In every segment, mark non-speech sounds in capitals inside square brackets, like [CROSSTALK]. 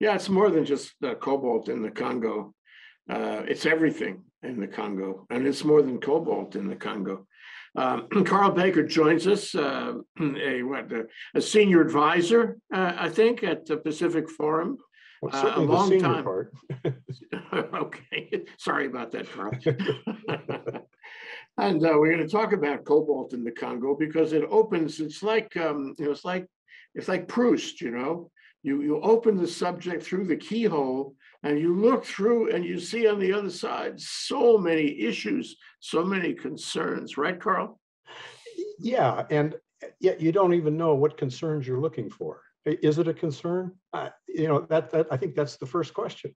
Yeah, it's more than just uh, cobalt in the Congo. Uh, it's everything in the Congo, and it's more than cobalt in the Congo. Um, [CLEARS THROAT] Carl Baker joins us, uh, [CLEARS THROAT] a what, a, a senior advisor, uh, I think, at the Pacific Forum. Well, Uh, a long time. part. [LAUGHS] okay, [LAUGHS] sorry about that, Carl. [LAUGHS] and uh, we're going to talk about cobalt in the Congo because it opens. It's like um, you know, it's like it's like Proust. You know, you you open the subject through the keyhole and you look through and you see on the other side so many issues, so many concerns. Right, Carl? Yeah, and yet you don't even know what concerns you're looking for. Is it a concern? Uh, You know, that, that, I think that's the first question,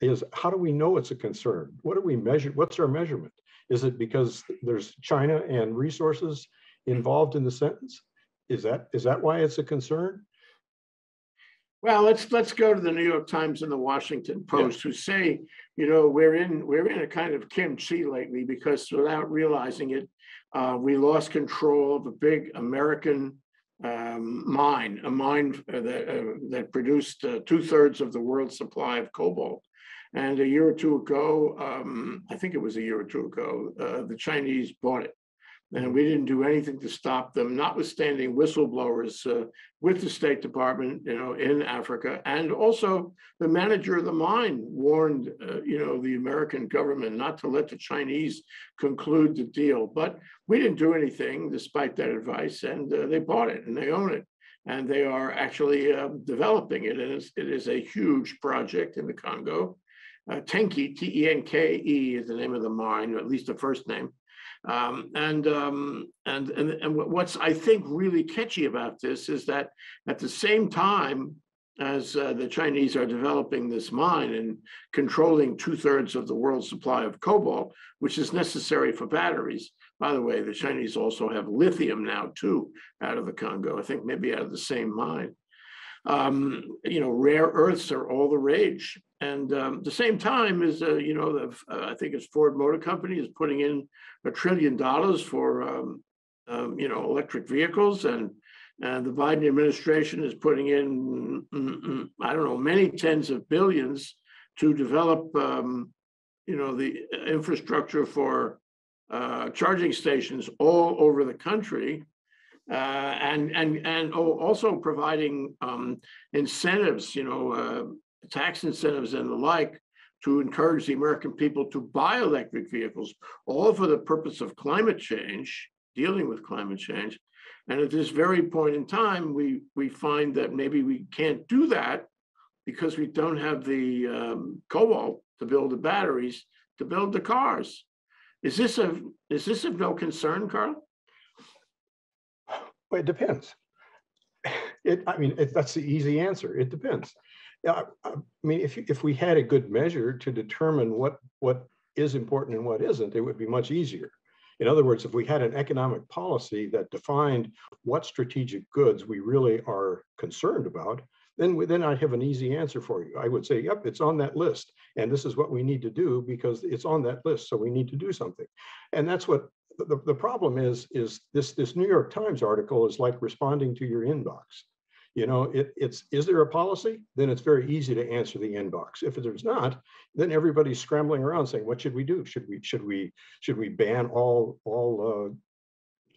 is how do we know it's a concern? What do we measure? What's our measurement? Is it because there's China and resources involved in the sentence? Is that, is that why it's a concern? Well, let's let's go to the New York Times and the Washington Post, who say, you know, we're in we're in a kind of kimchi lately because without realizing it, uh, we lost control of a big American um, mine, a mine uh, that uh, that produced uh, two thirds of the world's supply of cobalt. And a year or two ago, um, I think it was a year or two ago, uh, the Chinese bought it. And we didn't do anything to stop them, notwithstanding whistleblowers uh, with the State Department, you know, in Africa. And also the manager of the mine warned, uh, you know, the American government not to let the Chinese conclude the deal. But we didn't do anything despite that advice and uh, they bought it and they own it. And they are actually uh, developing it. And it's, it is a huge project in the Congo. Uh, Tenke, T E N K E is the name of the mine, or at least the first name. Um, and, um, and, and, and what's, I think, really catchy about this is that at the same time as uh, the Chinese are developing this mine and controlling two thirds of the world's supply of cobalt, which is necessary for batteries. By the way, the Chinese also have lithium now too, out of the Congo, I think maybe out of the same mine. Um, you know, rare earths are all the rage. And um, the same time is, uh, you know, the, uh, I think it's Ford Motor Company is putting in a trillion dollars for, um, um, you know, electric vehicles and and the Biden administration is putting in, mm, mm, I don't know, many tens of billions to develop, um, you know, the infrastructure for uh, charging stations all over the country. Uh, and and and also providing um, incentives, you know, uh, tax incentives and the like to encourage the American people to buy electric vehicles, all for the purpose of climate change, dealing with climate change. And at this very point in time, we we find that maybe we can't do that because we don't have the um, cobalt to build the batteries to build the cars. Is this a is this of no concern, Carl? Well, it depends. It, I mean, it, that's the easy answer. It depends. I I mean, if, if we had a good measure to determine what, what is important and what isn't, it would be much easier. In other words, if we had an economic policy that defined what strategic goods we really are concerned about, then, we- then I'd have an easy answer for you. I would say, yep, it's on that list. And this is what we need to do because it's on that list. So we need to do something. And that's what the, the- problem is, is this, this New York Times article is like responding to your inbox. You know, it, it's, is there a policy? Then it's very easy to answer the inbox. If there's not, then everybody's scrambling around saying, what should we do? Should we, should we, should we ban all, all uh,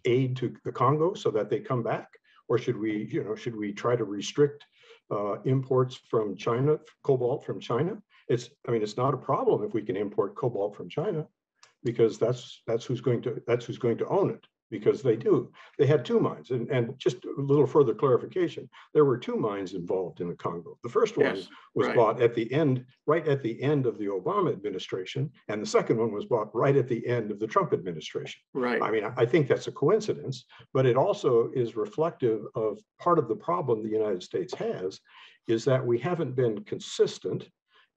aid to the Congo so that they come back? Or should we, you know, should we try to restrict uh, imports from China, cobalt from China? It's, I mean, it's not a problem if we can import cobalt from China because that's, that's who's going to, that's who's going to own it, because they do. They had two mines, and, and just a little further clarification, there were two mines involved in the Congo. The first one Yes, was right. bought at the end, right at the end of the Obama administration, and the second one was bought right at the end of the Trump administration. Right. I mean, I- I think that's a coincidence, but it also is reflective of part of the problem the United States has is that we haven't been consistent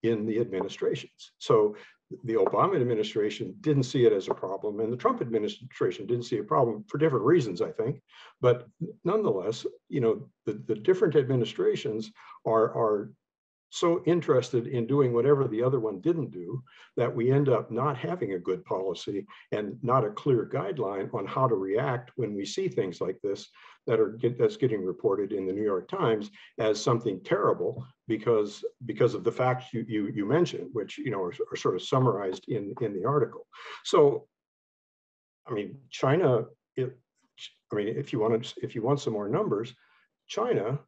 in the administrations. So the Obama administration didn't see it as a problem and the Trump administration didn't see a problem for different reasons, I think. But nonetheless, you know, the, the different administrations are, are so interested in doing whatever the other one didn't do that we end up not having a good policy and not a clear guideline on how to react when we see things like this that are that's getting reported in the New York Times as something terrible because because of the facts you you, you mentioned, which you know are, are sort of summarized in in the article. So, I mean, China. It, I mean, if you want to, if you want some more numbers, China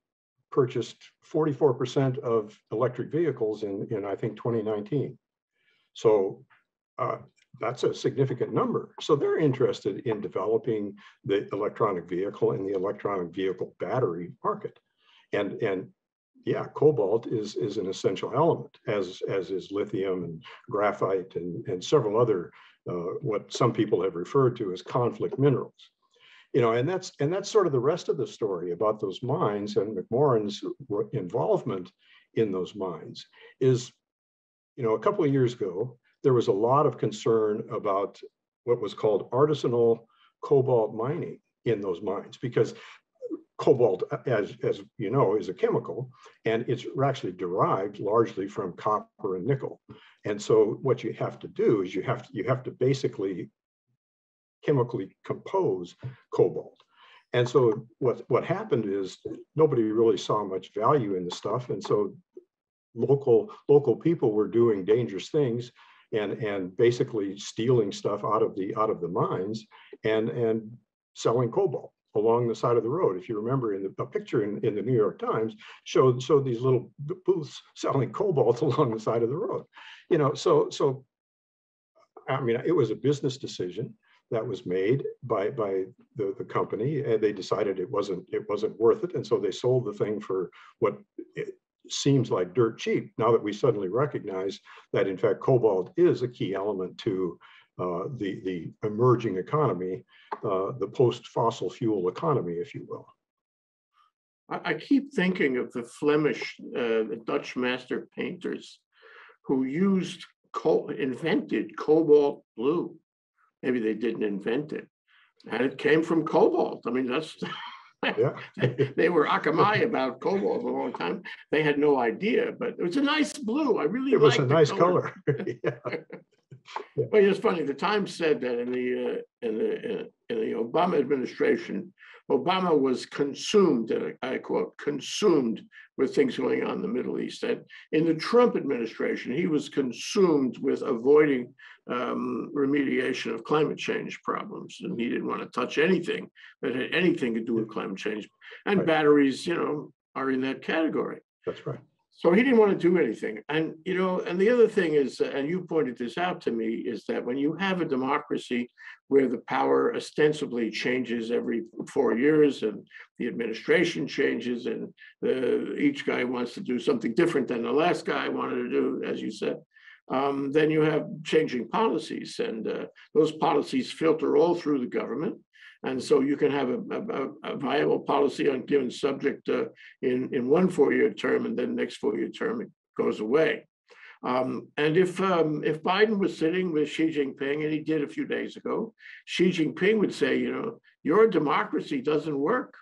purchased 44% of electric vehicles in, in I think 2019. So uh, that's a significant number. So they're interested in developing the electronic vehicle and the electronic vehicle battery market. And, and yeah, cobalt is, is an essential element, as, as is lithium and graphite and, and several other, uh, what some people have referred to as conflict minerals you know, and that's and that's sort of the rest of the story about those mines and McMoRan's involvement in those mines is, you know, a couple of years ago, there was a lot of concern about what was called artisanal cobalt mining in those mines because cobalt, as, as you know, is a chemical and it's actually derived largely from copper and nickel. And so what you have to do is you have to, you have to basically chemically compose cobalt. And so what, what happened is nobody really saw much value in the stuff. And so local, local people were doing dangerous things and, and basically stealing stuff out of the, out of the mines and, and selling cobalt along the side of the road. If you remember in the a picture in, in the New York Times showed, showed these little booths selling cobalt [LAUGHS] along the side of the road. You know, so, so I mean, it was a business decision that was made by by the, the company and they decided it wasn't it wasn't worth it and so they sold the thing for what seems like dirt cheap now that we suddenly recognize that in fact cobalt is a key element to uh, the the emerging economy uh, the post fossil fuel economy if you will. I, I keep thinking of the Flemish uh, the Dutch master painters who used co invented cobalt blue maybe they didn't invent it. And it came from cobalt. I mean, that's, yeah [LAUGHS] they were akamai about cobalt a long time. They had no idea, but it was a nice blue. I really it was a nice color, [LAUGHS] [LAUGHS] yeah. But it's funny, the Times said that in the, uh, in the, uh, in the Obama administration, Obama was consumed, I I quote, consumed with things going on in the Middle East. And in the Trump administration, he was consumed with avoiding um, remediation of climate change problems. And he didn't want to touch anything that had anything to do with climate change. And Right. batteries, you know, are in that category. that's right So he didn't want to do anything. And, you know, and the other thing is, uh, and you pointed this out to me, is that when you have a democracy where the power ostensibly changes every four years and the administration changes and uh, each guy wants to do something different than the last guy wanted to do, as you said, um, then you have changing policies and uh, those policies filter all through the government. And so you can have a, a, a viable policy on a given subject uh, in, in one four-year term and then next four-year term it goes away. Um, and if um, if Biden was sitting with Xi Jinping, and he did a few days ago, Xi Jinping would say, you know, your democracy doesn't work.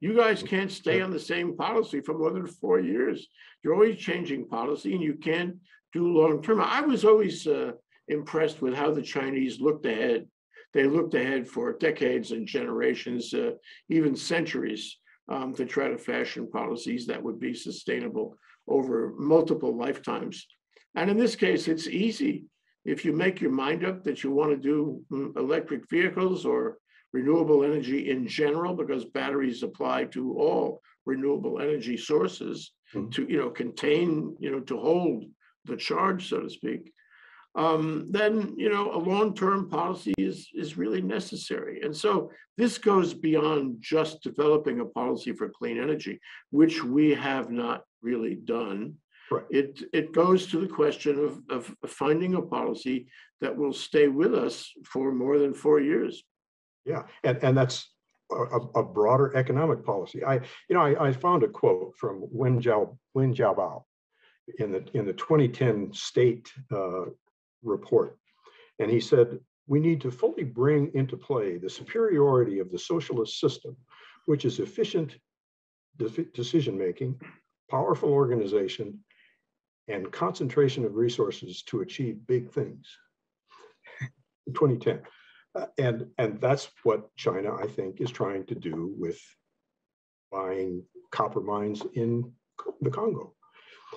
You guys can't stay on the same policy for more than four years. You're always changing policy and you can't do long term. I was always uh, impressed with how the Chinese looked ahead. They looked ahead for decades and generations, uh, even centuries, um, to try to fashion policies that would be sustainable over multiple lifetimes. And in this case, it's easy. If you make your mind up that you want to do mm, electric vehicles or renewable energy in general, because batteries apply to all renewable energy sources Mhm. to, you know, contain, you know, to hold the charge, so to speak, um, then, you know, a long-term policy is, is really necessary. And so this goes beyond just developing a policy for clean energy, which we have not really done. Right. It, it goes to the question of, of finding a policy that will stay with us for more than four years. Yeah, and, and that's a, a- broader economic policy. I, you know, I, I found a quote from Wen Jiao, Wen Jiabao in the, in the 2010 state uh, report. And he said, we need to fully bring into play the superiority of the socialist system, which is efficient de- decision-making, powerful organization, and concentration of resources to achieve big things. 2010. Uh, and, and that's what China, I think, is trying to do with buying copper mines in the Congo.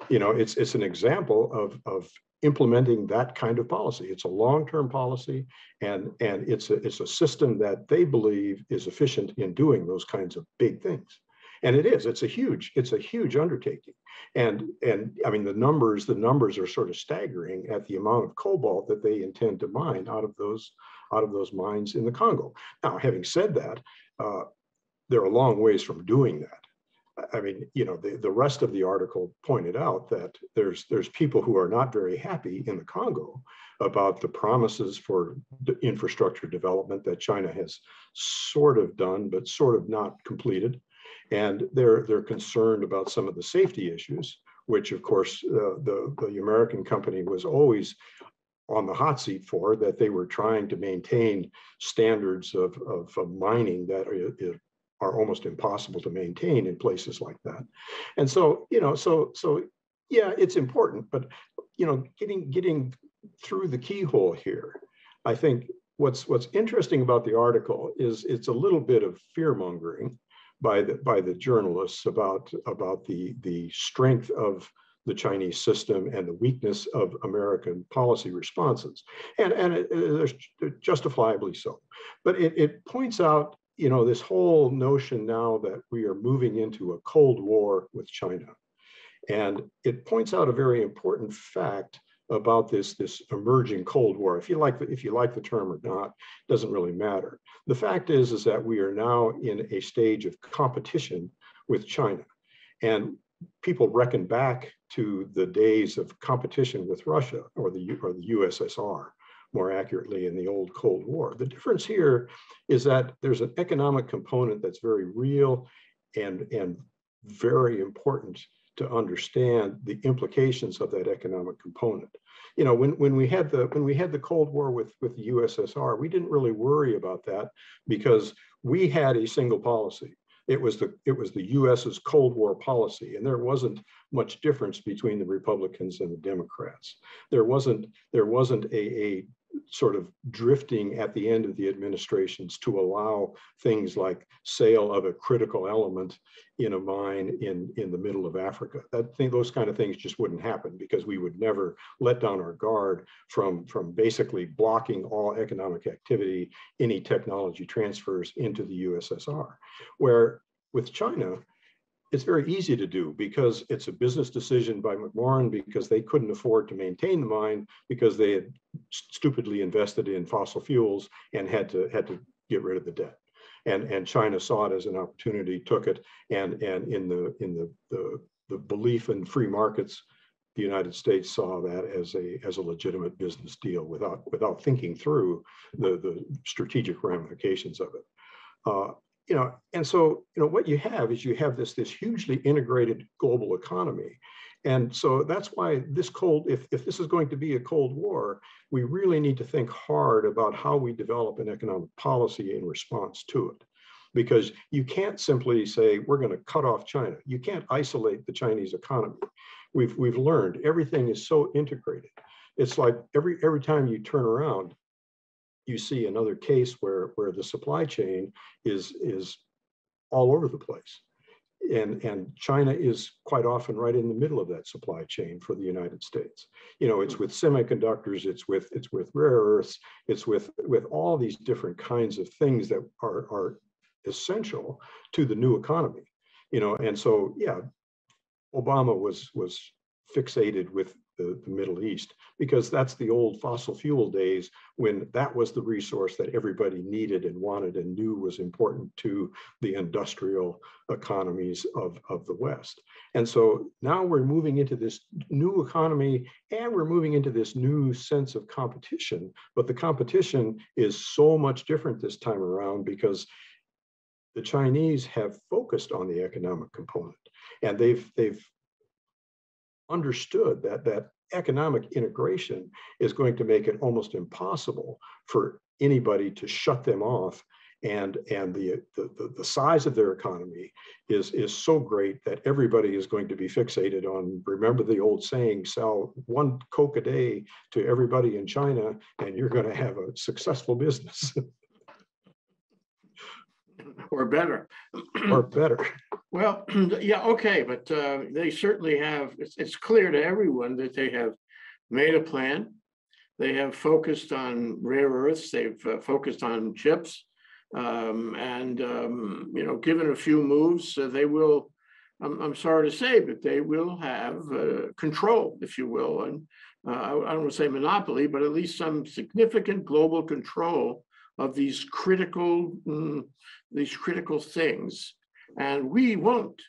You know, it's, it's an example of, of implementing that kind of policy. It's a long-term policy and, and it's a, it's a system that they believe is efficient in doing those kinds of big things. And it is, it's a huge, it's a huge undertaking. And, and I mean, the numbers, the numbers are sort of staggering at the amount of cobalt that they intend to mine out of those, out of those mines in the Congo. Now, having said that, uh, they're a long ways from doing that. I mean, you know, the, the rest of the article pointed out that there's there's people who are not very happy in the Congo about the promises for infrastructure development that China has sort of done, but sort of not completed. And they're they're concerned about some of the safety issues, which of course uh, the, the American company was always on the hot seat for, that they were trying to maintain standards of, of, of mining that are, almost impossible to maintain in places like that. And so, you know, so so yeah, it's important, but you know, getting getting through the keyhole here, I think what's what's interesting about the article is it's a little bit of fear mongering by the by the journalists about about the the strength of the Chinese system and the weakness of American policy responses, and and it, it, justifiably so. But it, it points out you know, this whole notion now that we are moving into a Cold War with China. And it points out a very important fact about this, this emerging Cold War. If you like the, if you like the term or not, doesn't really matter. The fact is, is that we are now in a stage of competition with China. And people reckon back to the days of competition with Russia or the, or the USSR more accurately in the old Cold War. The difference here is that there's an economic component that's very real and, and very important to understand the implications of that economic component. You know, when, when we had the when we had the Cold War with, with the USSR, we didn't really worry about that because we had a single policy. It was the it was the US's Cold War policy, and there wasn't much difference between the Republicans and the Democrats. There wasn't there wasn't a, a sort of drifting at the end of the administrations to allow things like sale of a critical element in a mine in, in the middle of Africa. That thing, those kind of things just wouldn't happen because we would never let down our guard from, from basically blocking all economic activity, any technology transfers into the USSR. Where with China, it's very easy to do because it's a business decision by McMoRan because they couldn't afford to maintain the mine because they had stupidly invested in fossil fuels and had to had to get rid of the debt. And, and China saw it as an opportunity, took it, and, and in the in the, the, the belief in free markets, the United States saw that as a as a legitimate business deal without without thinking through the, the strategic ramifications of it. Uh, you know, and so, you know, what you have is you have this, this hugely integrated global economy. And so that's why this cold, if, if this is going to be a Cold War, we really need to think hard about how we develop an economic policy in response to it. Because you can't simply say, we're going to cut off China. You can't isolate the Chinese economy. We've, we've learned everything is so integrated. It's like every, every time you turn around, you see another case where where the supply chain is is all over the place and and China is quite often right in the middle of that supply chain for the United States. You know, it's hmm. with semiconductors, it's with it's with rare earths, it's with with all these different kinds of things that are are essential to the new economy. You know, and so yeah, Obama was was fixated with the, the Middle East, because that's the old fossil fuel days when that was the resource that everybody needed and wanted and knew was important to the industrial economies of, of the West. And so now we're moving into this new economy and we're moving into this new sense of competition. But the competition is so much different this time around because the Chinese have focused on the economic component and they've they've understood that that economic integration is going to make it almost impossible for anybody to shut them off And, and the, the, the- size of their economy is, is so great that everybody is going to be fixated on, remember the old saying, sell one Coke a day to everybody in China and you're going to have a successful business Or better. or better. [CLEARS THROAT] Well, [CLEARS THROAT] yeah, okay, but uh, they certainly have, it's, it's clear to everyone that they have made a plan. They have focused on rare earths, they've uh, focused on chips. um, And, um, you know, given a few moves, uh, they will, I'm, I'm sorry to say, but they will have uh, control, if you will. And uh, I I don't want to say monopoly, but at least some significant global control of these critical, mm, these critical things. And we won't.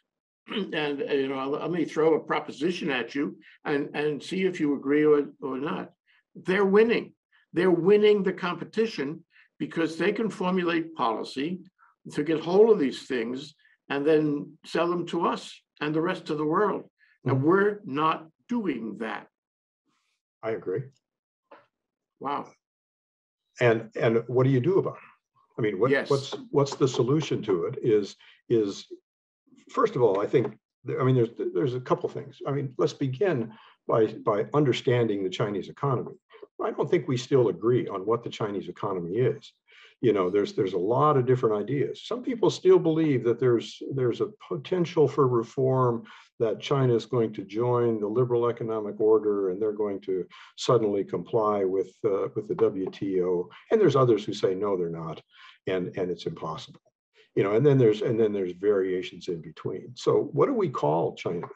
[CLEARS THROAT] And, uh, you know, let me throw a proposition at you and, and see if you agree or, or not. They're winning. They're winning the competition because they can formulate policy to get hold of these things and then sell them to us and the rest of the world. And Mhm. we're not doing that. I agree. Wow. And, and what do you do about it? I mean, what, Yes. what's, what's the solution to it is, is, first of all, I think, I mean, there's, there's a couple things. I mean, let's begin by, by understanding the Chinese economy. I don't think we still agree on what the Chinese economy is. You know, there's, there's a lot of different ideas. Some people still believe that there's, there's a potential for reform, that China is going to join the liberal economic order and they're going to suddenly comply with, uh, with the WTO. And there's others who say, no, they're not, and, and it's impossible. You know, and then there's, and then there's variations in between. So what do we call China?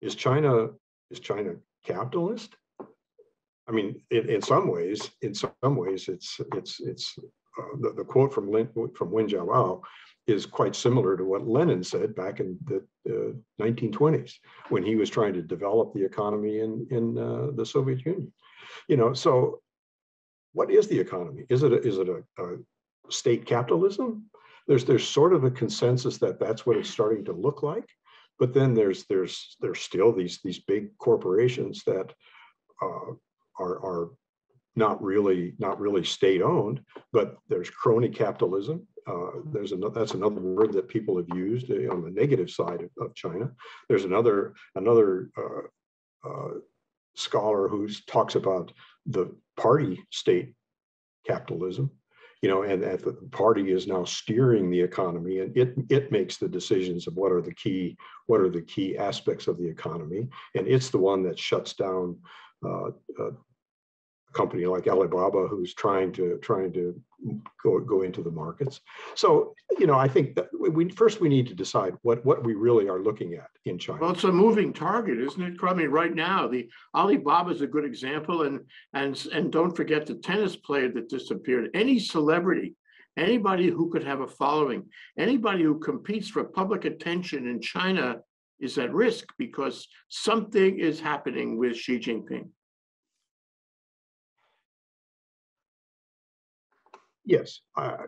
Is China, is China capitalist? I mean, in, in some ways, in some ways, it's, it's, it's, uh, the, the quote from Lin, from Wen Jiabao is quite similar to what Lenin said back in the uh, 1920s when he was trying to develop the economy in, in uh, the Soviet Union. You know, so what is the economy? Is it a, is it a, a state capitalism? There's there's sort of a consensus that that's what it's starting to look like, but then there's there's there's still these these big corporations that uh, are are not really not really state owned, but there's crony capitalism. Uh, there's another that's another word that people have used uh, on the negative side of, of China. There's another another uh, uh, scholar who talks about the party state capitalism, you know, and that the party is now steering the economy and it it makes the decisions of what are the key what are the key aspects of the economy, and it's the one that shuts down uh, uh, company like Alibaba who's trying to trying to go go into the markets. So you know, I think that we, first we need to decide what what we really are looking at in China. Well, it's a moving target, isn't it? I mean, right now, the Alibaba is a good example and, and, and don't forget the tennis player that disappeared. Any celebrity, anybody who could have a following, anybody who competes for public attention in China is at risk because something is happening with Xi Jinping. Yes, I,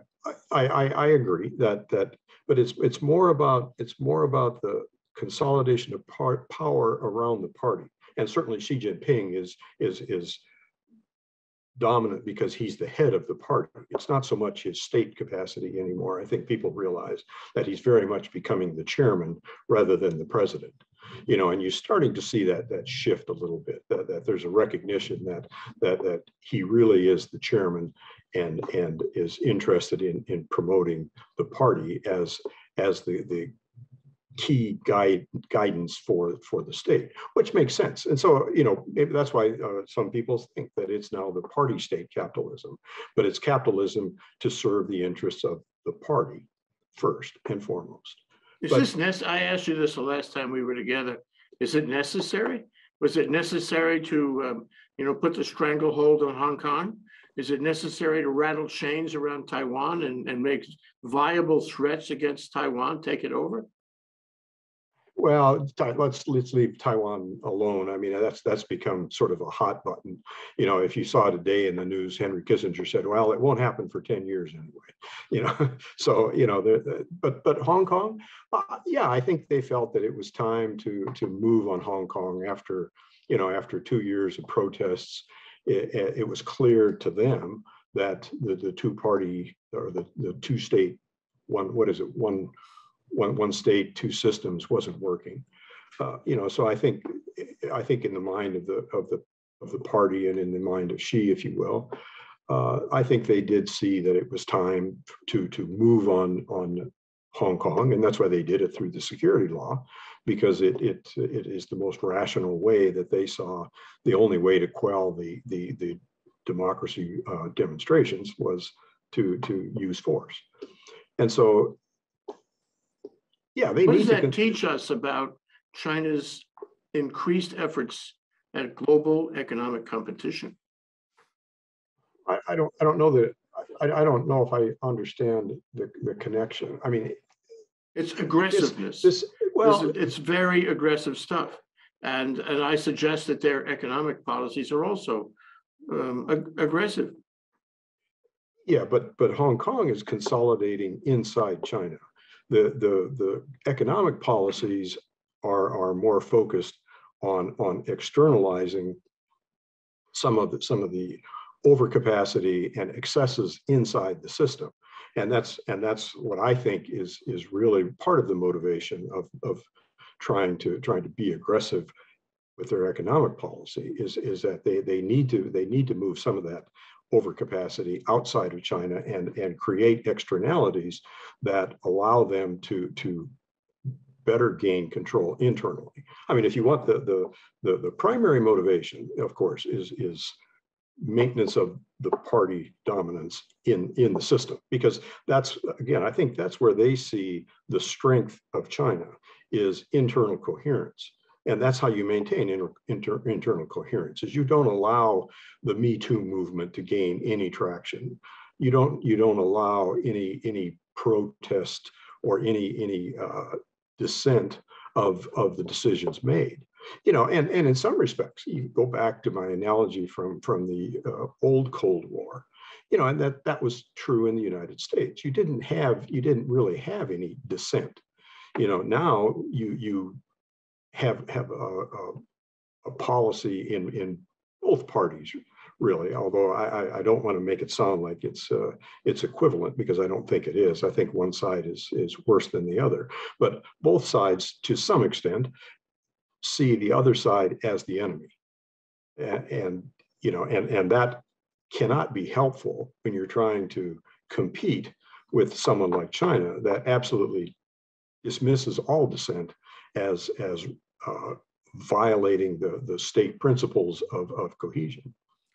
I, I, agree that, that, but it's, it's more about, it's more about the consolidation of part, power around the party. And certainly Xi Jinping is, is, is dominant because he's the head of the party. It's not so much his state capacity anymore. I think people realize that he's very much becoming the chairman rather than the president. You know, and you're starting to see that, that shift a little bit, that, that there's a recognition that, that, that he really is the chairman and and is interested in in promoting the party as as the the key guide guidance for for the state which makes sense. And so you know maybe that's why uh, some people think that it's now the party state capitalism but it's capitalism to serve the interests of the party first and foremost Is But- this nec, I asked you this the last time we were together. Is it necessary? Was it necessary to, um, you know, put the stranglehold on Hong Kong? Is it necessary to rattle chains around Taiwan and, and make viable threats against Taiwan, take it over? Well, let's, let's leave Taiwan alone. I mean, that's, that's become sort of a hot button. You know, if you saw today in the news, Henry Kissinger said, well, it won't happen for 10 years anyway. [LAUGHS] You know, so, you know, but, but Hong Kong, uh, yeah, I think they felt that it was time to, to move on Hong Kong after, you know, after two years of protests. It, it- was clear to them that the, the two-party or the, the two state, one, what is it, one, one, one state, two systems wasn't working. Uh, you know, so I think, I think in the mind of the, of the, of the party and in the mind of Xi, if you will, uh, I think they did see that it was time to, to move on, on Hong Kong, and that's why they did it through the security law, because it, it, it is the most rational way that they saw the only way to quell the, the, the democracy uh, demonstrations was to, to use force. And so, yeah, they What need does to. that con- teach us about China's increased efforts at global economic competition? I, I don't, I don't know that, I, I don't know if I understand the, the connection. I mean, It's aggressiveness. this, well, It's, it's very aggressive stuff. And, and I suggest that their economic policies are also um, ag- aggressive. yeah, but, but Hong Kong is consolidating inside China. The, the, the economic policies are, are more focused on, on externalizing some of the, some of the overcapacity and excesses inside the system. And that's, and that's what I think is, is really part of the motivation of, of trying to, trying to be aggressive with their economic policy is, is that they, they need to, they need to move some of that overcapacity outside of China and, and create externalities that allow them to, to better gain control internally. I mean, if you want the, the, the, the primary motivation, of course, is, is maintenance of the party dominance in, in the system. Because that's, again, I think that's where they see the strength of China is internal coherence. And that's how you maintain inter, inter, internal coherence is you don't allow the Me Too movement to gain any traction. You don't, you don't allow any, any protest or any, any uh, dissent of, of the decisions made you know, and, and in some respects, you go back to my analogy from, from the uh, old Cold War, you know, and that, that was true in the United States. You didn't have, you didn't really have any dissent. You know, now you, you have, have a, a, a policy in, in both parties, really, although I, I, don't want to make it sound like it's, uh, it's equivalent because I don't think it is. I think one side is, is worse than the other, but both sides, to some extent, see the other side as the enemy. And, and, you know, and, and that cannot be helpful when you're trying to compete with someone like China that absolutely dismisses all dissent as, as uh, violating the, the state principles of, of cohesion.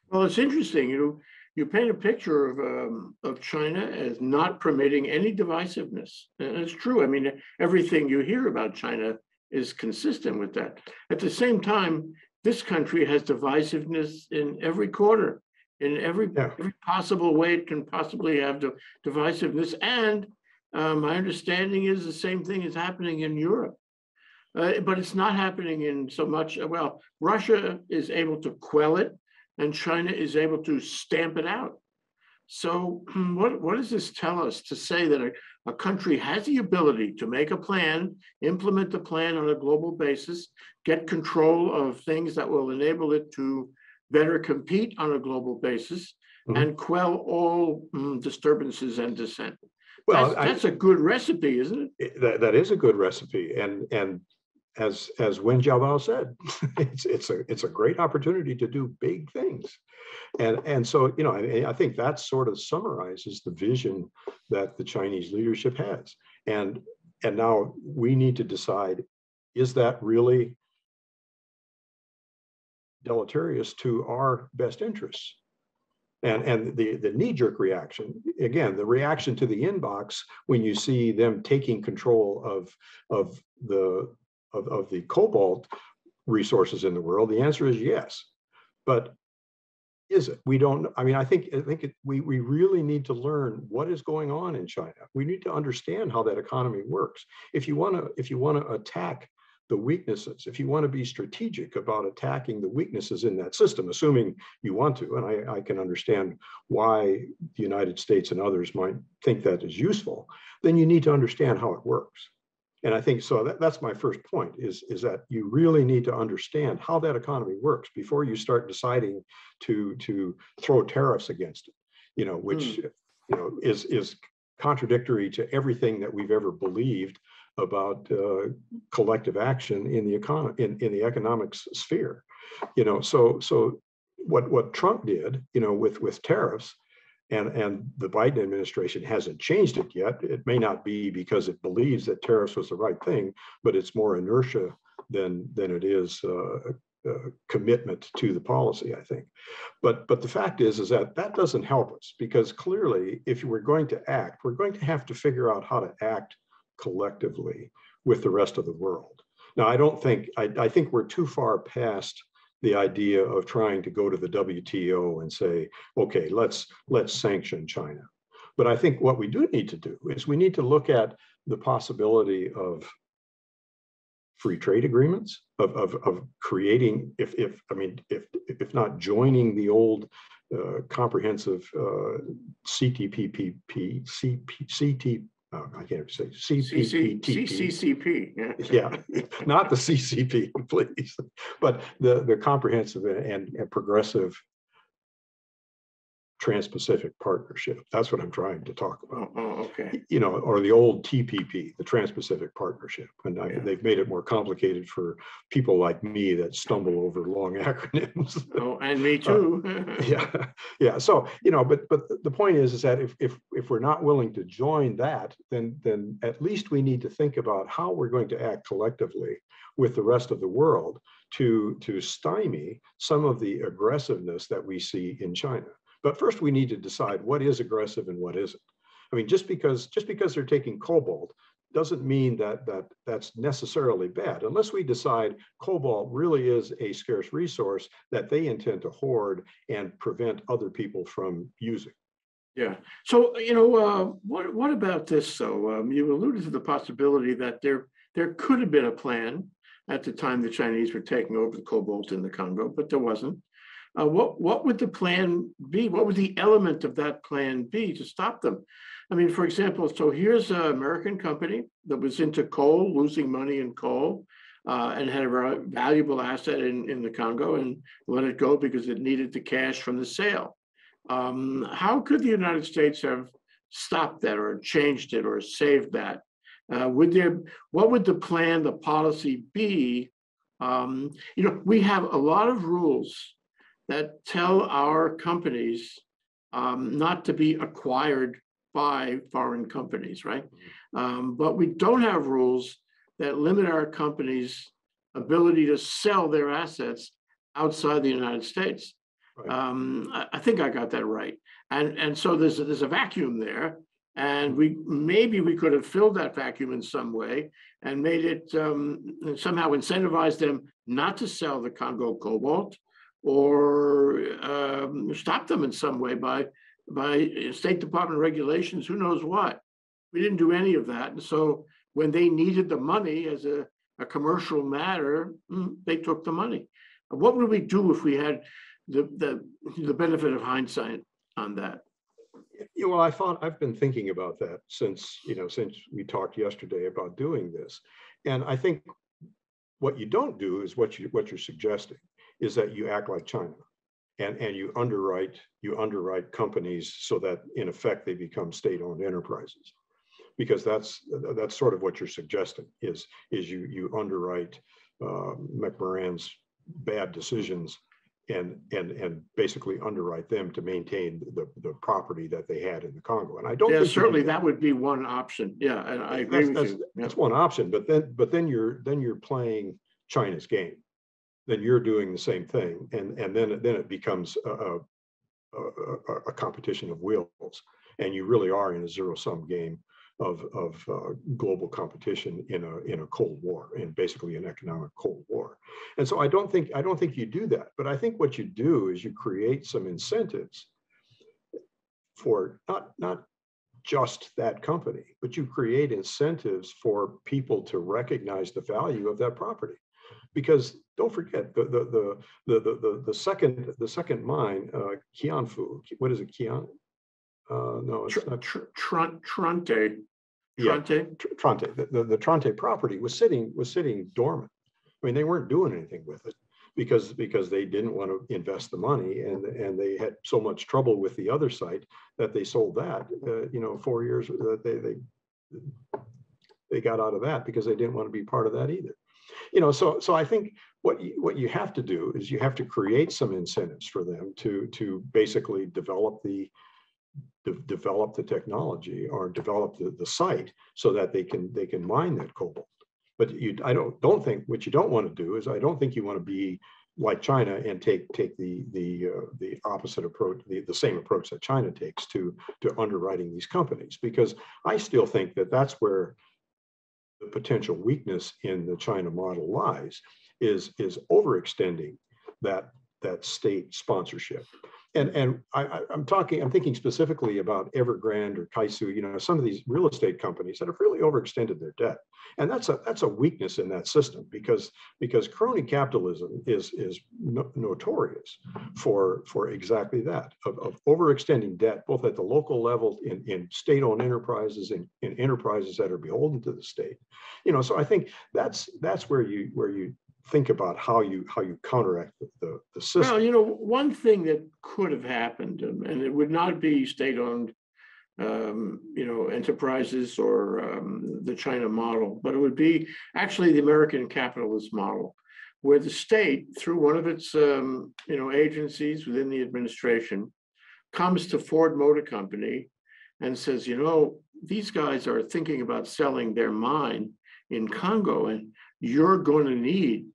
Well, it's interesting, you, you paint a picture of, um, of China as not permitting any divisiveness. And it's true. I mean, everything you hear about China is consistent with that. At the same time, this country has divisiveness in every quarter, in every, Yeah. every possible way it can possibly have the divisiveness. And uh, my understanding is the same thing is happening in Europe. Uh, but it's not happening in so much, well, Russia is able to quell it and China is able to stamp it out. So what, what does this tell us to say that a, a country has the ability to make a plan, implement the plan on a global basis, get control of things that will enable it to better compete on a global basis Mhm. and quell all mm, disturbances and dissent? Well, That's, I- that's a good recipe, isn't it? it- that, that is a good recipe and and as as Wen Jiabao said [LAUGHS] it's it's a it's a great opportunity to do big things. And and so you know I, I think that sort of summarizes the vision that the Chinese leadership has. And and now we need to decide is that really deleterious to our best interests? And and the the knee-jerk reaction again the reaction to the inbox when you see them taking control of of the of, of the cobalt resources in the world the answer is yes. But is it? We don't i mean i think i think it, we we really need to learn what is going on in china. We need to understand how that economy works. If you want to if you want to attack the weaknesses if you want to be strategic about attacking the weaknesses in that system assuming you want to and I, I can understand why the united states and others might think that is useful then you need to understand how it works and i think so that, that's my first point is is that you really need to understand how that economy works before you start deciding to to throw tariffs against it you know which you know, is, is contradictory to everything that we've ever believed about uh, collective action in the economy, in, in the economics sphere. You know, so, so what, what Trump did, you know, with, with tariffs, and, and the Biden administration hasn't changed it yet. It may not be because it believes that tariffs was the right thing, but it's more inertia than, than it is uh, uh, commitment to the policy, I think. But, but the fact is, is that that doesn't help us because clearly if we're going to act, we're going to have to figure out how to act collectively with the rest of the world. Now, I don't think, I, I think we're too far past the idea of trying to go to the WTO and say, okay, let's let's sanction China. But I think what we do need to do is we need to look at the possibility of free trade agreements, of, of, of creating, if, if, I mean, if, if not joining the old uh, comprehensive uh, CTPP, CP, Oh, I can't say CPTPP. CCCP, Yeah, not the CCP, [LAUGHS] please, but the, the comprehensive and, and progressive Trans-Pacific Partnership. That's what I'm trying to talk about. Oh, oh, okay. You know, or the old TPP, the Trans-Pacific Partnership. And I, Yeah. they've made it more complicated for people like me that stumble over long [LAUGHS] acronyms. Oh, and me too. Uh, yeah, yeah. So, you know, but but the- the point is, is that if if if we're not willing to join that, then then at least we need to think about how we're going to act collectively with the rest of the world to to stymie some of the aggressiveness that we see in China. But first, we need to decide what is aggressive and what isn't. I mean, just because just because they're taking cobalt doesn't mean that that that's necessarily bad unless we decide cobalt really is a scarce resource that they intend to hoard and prevent other people from using. Yeah, so, you know, uh, what, what about this, though? Um, you alluded to the possibility that there, there could have been a plan at the time the Chinese were taking over the cobalt in the Congo, but there wasn't. Uh, what, what would the plan be? What would the element of that plan be to stop them? I mean, for example, so here's an American company that was into coal, losing money in coal, uh, and had a valuable asset in, in the Congo and let it go because it needed the cash from the sale. Um, how could the United States have stopped that or changed it or saved that? Uh, would there, what would the plan, the policy be? Um, you know, we have a lot of rules that tell our companies um, not to be acquired by foreign companies, right? Um, but we don't have rules that limit our companies' ability to sell their assets outside the United States. Right. Um, I, I think I got that right. And, and so there's, a- there's a vacuum there. And we, maybe we could have filled that vacuum in some way and made it, um, somehow incentivize them not to sell the Congo cobalt or, um, stop them in some way by, by State Department regulations, who knows what. We didn't do any of that. And so when they needed the money as a, a commercial matter, mm, they took the money. What would we do if we had the, the, the benefit of hindsight on that? Well, I thought, I've been thinking about that since, you know, since we talked yesterday about doing this. And I think what you don't do is what you, what you're suggesting, is that you act like China. And, and you underwrite, you underwrite companies so that in effect, they become state-owned enterprises. Because that's, that's sort of what you're suggesting, is, is you, you underwrite uh, McMoRan's bad decisions and, and, and basically underwrite them to maintain the, the property that they had in the Congo. And I don't. Yeah, think certainly can- that would be one option. Yeah, and I agree That's, with that's, you. Yeah. that's one option, but then, but then you're, then you're playing China's game. Then you're doing the same thing, and, and then, then it becomes a, a, a, a- competition of wills. And you really are in a zero-sum game of, of uh, global competition in a, in a Cold War, in basically an economic Cold War. And so I don't think, I don't think you do that, but I think what you do is you create some incentives for not, not just that company, but you create incentives for people to recognize the value of that property. Because don't forget, the, the, the, the, the, the, second, the second mine, uh, Kianfu, what is it, Kian? Uh, no, it's Tr- not, tr- Tron- Tronte, yeah, Tronte, Tr- Tronte, the, the, the Tronte property was sitting, was sitting dormant. I mean, they weren't doing anything with it. because, because they didn't want to invest the money and, and they had so much trouble with the other site that they sold that, uh, you know, four years, that they, they, they got out of that because they didn't want to be part of that either. You know, so, so I think what you, what you have to do is you have to create some incentives for them to, to basically develop the, de- develop the technology or develop the, the site so that they can, they can mine that cobalt. But you, I don't, don't think, what you don't want to do is, I don't think you want to be like China and take, take the, the, uh, the opposite approach, the, the same approach that China takes to, to underwriting these companies. Because I still think that that's where the potential weakness in the China model lies, is, is overextending that, that state sponsorship. And, and I, I'm talking, I'm thinking specifically about Evergrande or Kaisa, you know, some of these real estate companies that have really overextended their debt. And that's a, that's a weakness in that system because, because crony capitalism is, is no- notorious for, for exactly that, of, of overextending debt, both at the local level in, in state-owned enterprises and in enterprises that are beholden to the state. You know, so I think that's, that's where you, where you think about how you, how you counteract the, the, the system. Well, you know, one thing that could have happened, um, and it would not be state-owned, um, you know, enterprises or um, the China model, but it would be actually the American capitalist model, where the state, through one of its, um, you know, agencies within the administration, comes to Ford Motor Company and says, you know, these guys are thinking about selling their mine in Congo, and you're going to need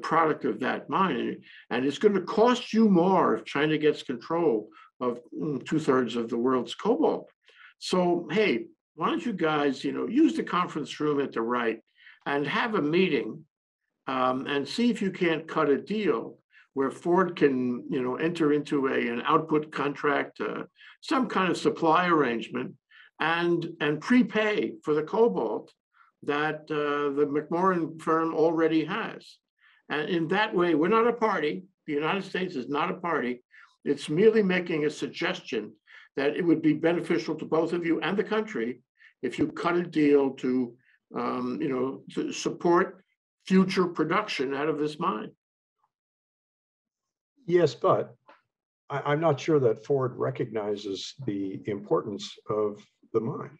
product of that mine. And it's going to cost you more if China gets control of mm, two thirds of the world's cobalt. So, hey, why don't you guys, you know, use the conference room at the right and have a meeting um, and see if you can't cut a deal where Ford can, you know, enter into a, an output contract, uh, some kind of supply arrangement and, and prepay for the cobalt that uh, the McMoRan firm already has. And in that way, we're not a party. The United States is not a party. It's merely making a suggestion that it would be beneficial to both of you and the country if you cut a deal to, um, you know, to support future production out of this mine. Yes, but I, I'm not sure that Ford recognizes the importance of the mine.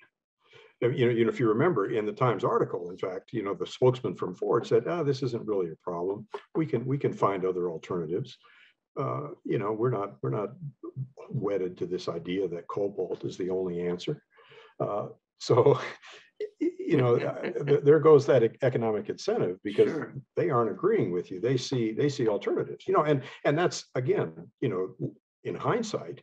You know, you know, if you remember in the Times article, in fact, you know, the spokesman from Ford said, ah, this isn't really a problem. We can, we can find other alternatives. Uh, you know, we're not, we're not wedded to this idea that cobalt is the only answer. Uh, so, you know, uh, there goes that economic incentive because Sure. they aren't agreeing with you. They see, they see alternatives, you know, and, and that's, again, you know, in hindsight,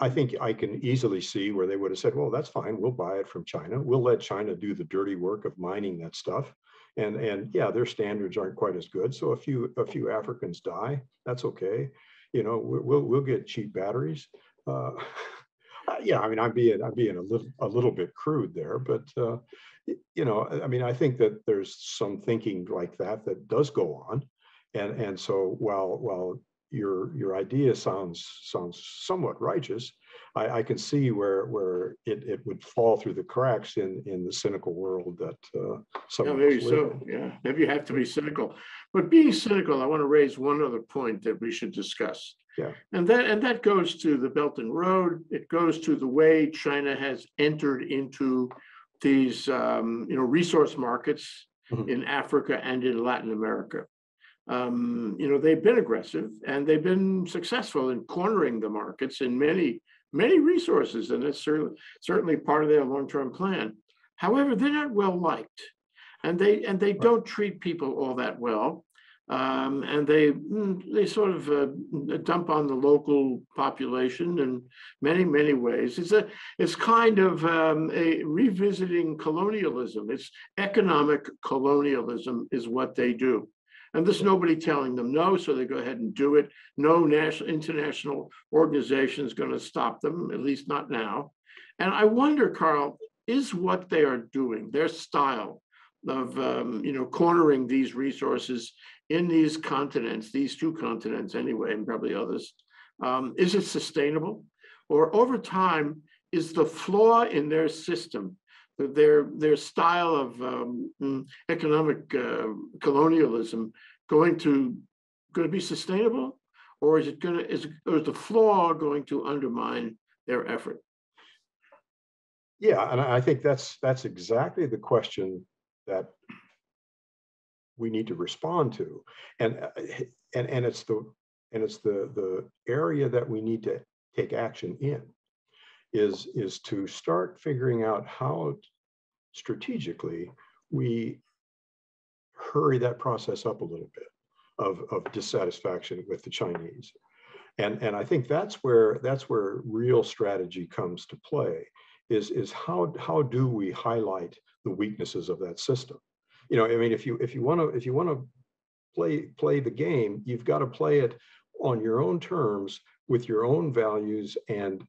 I think I can easily see where they would have said, well, that's fine, we'll buy it from China. We'll let China do the dirty work of mining that stuff. And, and yeah, their standards aren't quite as good. So a few, a few Africans die, that's okay. You know, we- we'll, we'll get cheap batteries. Uh, [LAUGHS] Yeah, I mean, I'm being, I'm being a little, a little bit crude there, but uh, you know, I mean, I think that there's some thinking like that that does go on. And, and so while, while your, your idea sounds, sounds somewhat righteous, I, I can see where, where it, it would fall through the cracks in, in the cynical world that uh, some Yeah, maybe so, in. yeah. Maybe you have to be cynical. But being cynical, I want to raise one other point that we should discuss. Yeah. And that, and that goes to the Belt and Road. It goes to the way China has entered into these, um, you know, resource markets Mhm. in Africa and in Latin America. Um, you know, they've been aggressive and they've been successful in cornering the markets in many, many resources, and it's certainly, certainly part of their long-term plan. However, they're not well liked. And they, and they don't treat people all that well. Um, and they, mm, they sort of uh, dump on the local population in many, many ways. It's a, it's kind of um, a revisiting colonialism. It's economic colonialism is what they do. And there's nobody telling them no, so they go ahead and do it. No national, international organization is going to stop them, at least not now. And I wonder, Carl, is what they are doing, their style of, um, you know, cornering these resources in these continents, these two continents anyway, and probably others, um, is it sustainable? Or over time, is the flaw in their system, their, their style of um, mm, economic uh, colonialism going to going to be sustainable? Or is it gonna, is, is the flaw going to undermine their effort? Yeah, and I I think that's, that's exactly the question that we need to respond to. And, uh, and, and it's the, and it's the, the area that we need to take action in is, is to start figuring out how strategically we hurry that process up a little bit of, of dissatisfaction with the Chinese. And, and I think that's where, that's where real strategy comes to play is, is how, how do we highlight the weaknesses of that system? You know, I mean, if you, if you want to, if you want to play, play the game, you've got to play it on your own terms with your own values and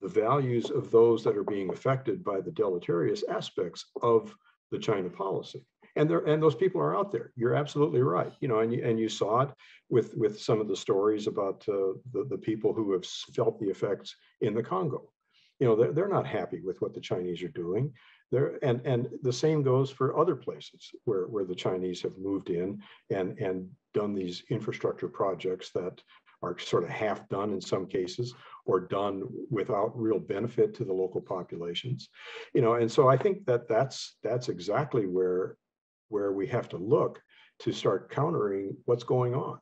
the values of those that are being affected by the deleterious aspects of the China policy. And there, and those people are out there. You're absolutely right. You know, and you, and you saw it with, with some of the stories about uh, the, the people who have felt the effects in the Congo. You know, they're, they're not happy with what the Chinese are doing. There and and the same goes for other places where where the Chinese have moved in and and done these infrastructure projects that are sort of half done in some cases or done without real benefit to the local populations. You know and so i think that that's that's exactly where where we have to look to start countering what's going on.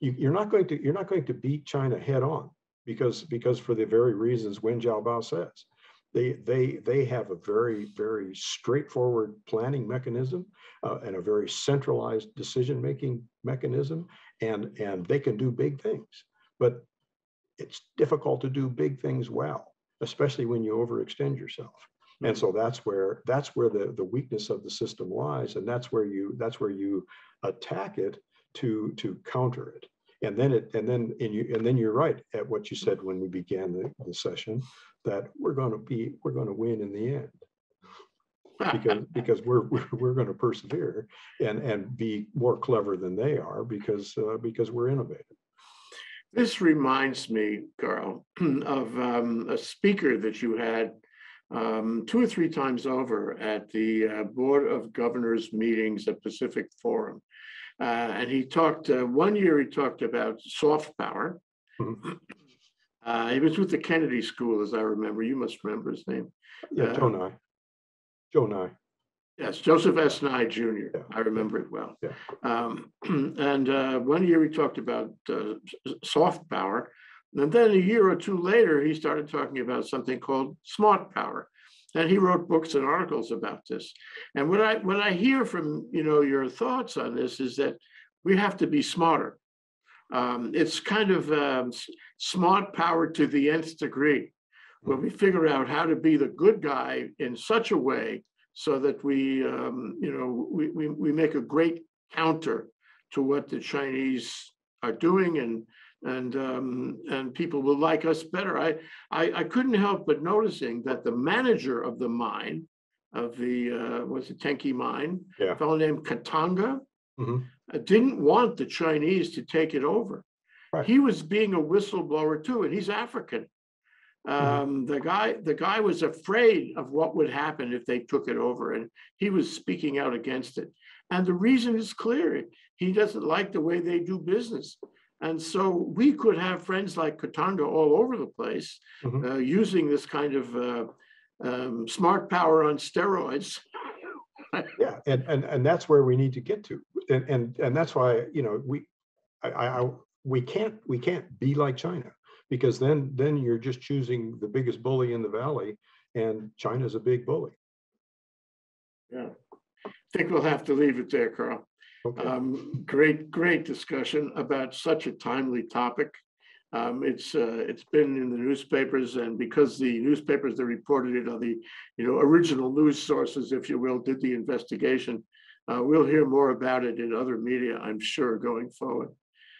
You, you're not going to you're not going to beat china head on because because for the very reasons Wen Jiabao says. They they they have a very very straightforward planning mechanism uh, and a very centralized decision making mechanism and and they can do big things. But it's difficult to do big things well especially when you overextend yourself. And so that's where that's where the the weakness of the system lies and that's where you that's where you attack it to to counter it. And then it and then and you and then you're right at what you said when we began the, the session that we're going to be we're going to win in the end. Because [LAUGHS] because we're we're, we're going to persevere and and be more clever than they are because uh, because we're innovative This reminds me, Carl, [CLEARS THROAT] of um, a speaker that you had um, two or three times over at the uh, Board of Governors meetings at Pacific Forum. Uh, and he talked, uh, one year he talked about soft power. Mhm. [CLEARS THROAT] Uh, he was with the Kennedy School, as I remember. You must remember his name. yeah joe nye joe nye Yes, Joseph S. Nye Jr. Yeah. I remember it well. Yeah. Um, [CLEARS THROAT] and uh, one year we talked about uh, soft power. And then a year or two later, he started talking about something called smart power. And he wrote books and articles about this. And what I what I hear from you know your thoughts on this is that we have to be smarter. Um, it's kind of um, smart power to the nth degree, where we figure out how to be the good guy in such a way so that we, um, you know, we, we, we make a great counter to what the Chinese are doing and, and, um, and people will like us better. I, I, I couldn't help but noticing that the manager of the mine, of the, uh, was it Tenke mine? Yeah. A fellow named Katanga, Mhm. uh, didn't want the Chinese to take it over. Right. He was being a whistleblower too, and he's African. Mm-hmm. Um, the guy, the guy was afraid of what would happen if they took it over, and he was speaking out against it. And the reason is clear: he doesn't like the way they do business. And so we could have friends like Katanga all over the place, Mhm. uh, using this kind of uh, um, smart power on steroids. [LAUGHS] yeah and and and that's where we need to get to and and and that's why you know we I I- we can't we can't be like china because then then you're just choosing the biggest bully in the valley and china's a big bully Yeah, I think we'll have to leave it there, Carl. okay Um, great, great discussion about such a timely topic. Um, it's, uh, it's been in the newspapers and because the newspapers that reported it are the, you know, original news sources, if you will, did the investigation. Uh, we'll hear more about it in other media, I'm sure, going forward.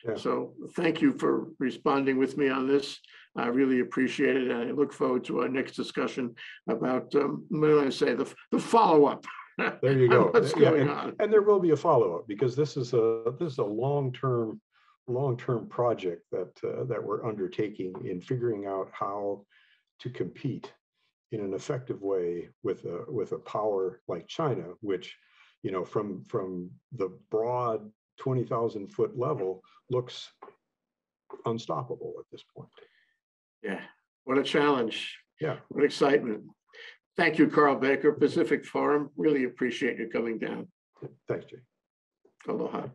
Yeah. So thank you for responding with me on this. I really appreciate it. and I look forward to our next discussion about, um, what do I say, the, the follow-up. there you [LAUGHS] go What's Yeah, going and, on. and there will be a follow-up because this is a this is a long-term long-term project that uh, that we're undertaking in figuring out how to compete in an effective way with a with a power like China, which you know from from the broad twenty thousand foot level looks unstoppable at this point. Yeah, what a challenge. Yeah. What excitement. Thank you, Carl Baker, Pacific Forum. Really appreciate you coming down. Thanks, Jay. Aloha.